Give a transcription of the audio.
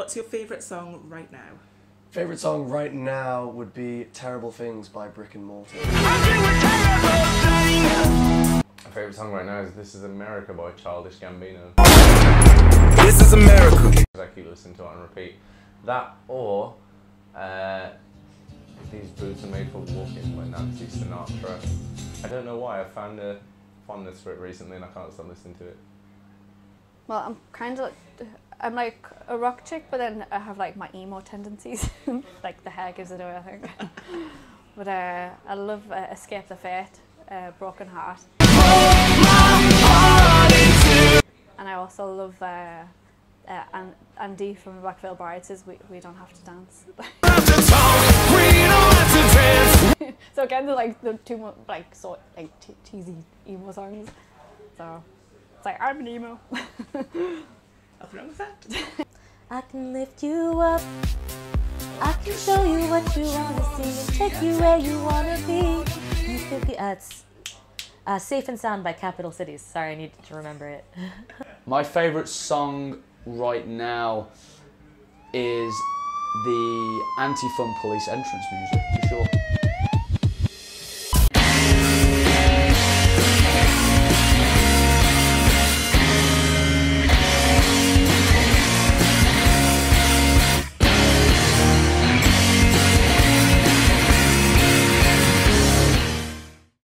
what's your favourite song right now? Favorite song right now would be "Terrible Things" by Brick and Mortar. My favourite song right now is This Is America by Childish Gambino. This is America. I keep listening to it on repeat. That or uh, These Boots Are Made for Walking by Nancy Sinatra. I don't know why, I found a fondness for it recently and I can't stop listening to it. Well, I'm kind of, I'm like a rock chick, but then I have like my emo tendencies. like the hair gives it away, I think. but uh, I love uh, Escape the Fate, uh, Broken Heart. And I also love uh, uh, Andy from the Black Veil Bride says we, we don't have to dance. so again, they're like the two like so like cheesy emo songs. So it's like I'm an emo. Nothing wrong with that. I can lift you up. I can show you what you want to see and take you where you want to be. You could be. Uh, it's uh, Safe and Sound by Capital Cities. Sorry, I needed to remember it. My favourite song right now is the Anti-Fun Police entrance music, for sure.